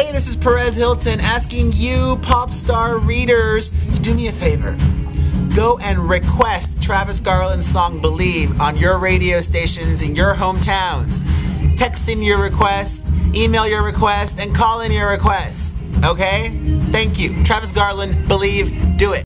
Hey, this is Perez Hilton asking you, Popstar readers, to do me a favor. Go and request Travis Garland's song Believe on your radio stations in your hometowns. Text in your request, email your request, and call in your requests. Okay? Thank you. Travis Garland, Believe, do it.